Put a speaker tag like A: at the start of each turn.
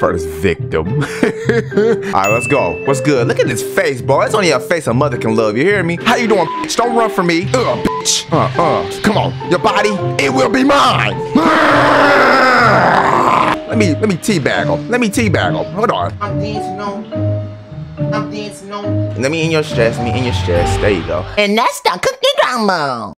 A: First victim. All right, let's go. What's good? Look at this face, boy. It's only a face a mother can love. You hear me? How you doing, bitch? Don't run from me. Ugh, bitch. Uh, uh. Come on. Your body, it will be mine. Let me, let me teabag him. Let me teabag him. Hold on.
B: I'm dancing on. I'm dancing on.
A: Let me in your stress. Let me in your stress. There you go.
B: And that's the cookie drama.